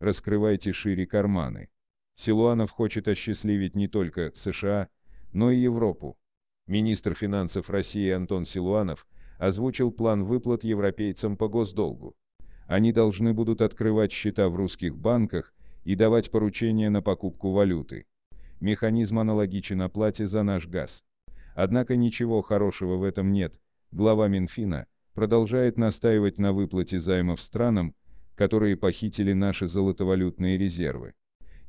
раскрывайте шире карманы. Силуанов хочет осчастливить не только США, но и Европу. Министр финансов России Антон Силуанов озвучил план выплат европейцам по госдолгу. Они должны будут открывать счета в русских банках и давать поручения на покупку валюты. Механизм аналогичен оплате за наш газ. Однако ничего хорошего в этом нет. Глава Минфина продолжает настаивать на выплате займов странам, которые похитили наши золотовалютные резервы.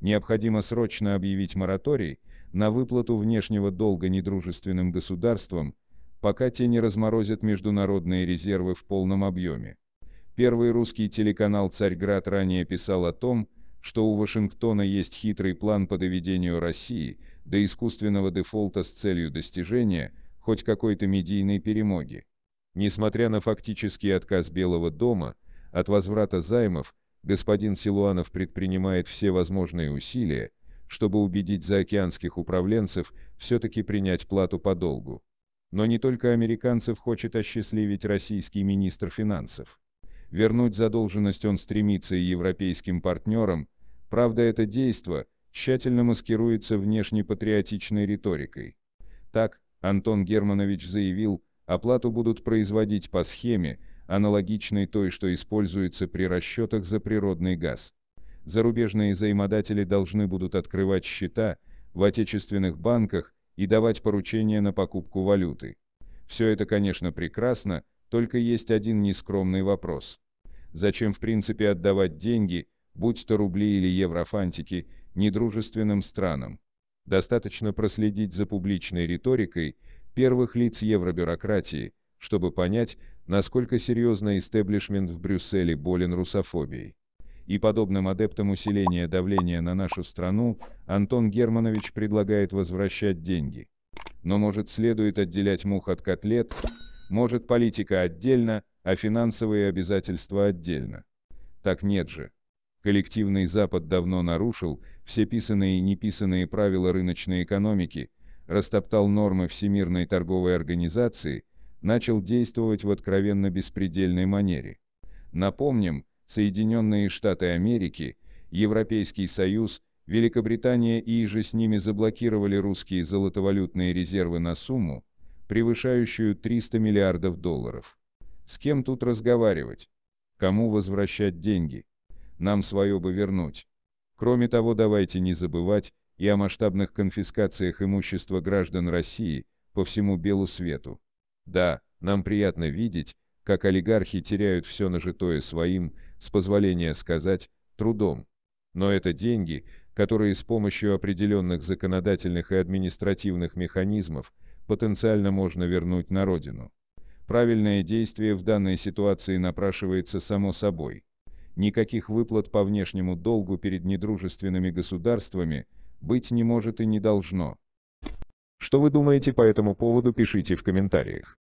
Необходимо срочно объявить мораторий на выплату внешнего долга недружественным государствам, пока те не разморозят международные резервы в полном объеме. Первый русский телеканал «Царьград» ранее писал о том, что у Вашингтона есть хитрый план по доведению России до искусственного дефолта с целью достижения хоть какой-то медийной перемоги. Несмотря на фактический отказ Белого дома от возврата займов, господин Силуанов предпринимает все возможные усилия, чтобы убедить заокеанских управленцев все-таки принять плату по долгу. Но не только американцев хочет осчастливить российский министр финансов. Вернуть задолженность он стремится и европейским партнерам, правда это действо тщательно маскируется внешнепатриотичной риторикой. Так, Антон Германович заявил, оплату будут производить по схеме, аналогичной той, что используется при расчетах за природный газ. Зарубежные заимодатели должны будут открывать счета в отечественных банках и давать поручения на покупку валюты. Все это, конечно, прекрасно, только есть один нескромный вопрос. Зачем в принципе отдавать деньги, будь то рубли или еврофантики, недружественным странам? Достаточно проследить за публичной риторикой первых лиц евробюрократии, чтобы понять, насколько серьезно истеблишмент в Брюсселе болен русофобией. И подобным адептам усиления давления на нашу страну Антон Германович предлагает возвращать деньги. Но может следует отделять мух от котлет, может политика отдельно, а финансовые обязательства отдельно. Так нет же. Коллективный Запад давно нарушил все писанные и неписанные правила рыночной экономики, растоптал нормы Всемирной торговой организации, начал действовать в откровенно беспредельной манере. Напомним, Соединенные Штаты Америки, Европейский Союз, Великобритания и же с ними заблокировали русские золотовалютные резервы на сумму, превышающую 300 миллиардов долларов. С кем тут разговаривать? Кому возвращать деньги? Нам свое бы вернуть. Кроме того, давайте не забывать и о масштабных конфискациях имущества граждан России по всему белу свету. Да, нам приятно видеть, как олигархи теряют все нажитое своим, с позволения сказать, трудом. Но это деньги, которые с помощью определенных законодательных и административных механизмов потенциально можно вернуть на родину. Правильное действие в данной ситуации напрашивается само собой. Никаких выплат по внешнему долгу перед недружественными государствами быть не может и не должно. Что вы думаете по этому поводу, пишите в комментариях.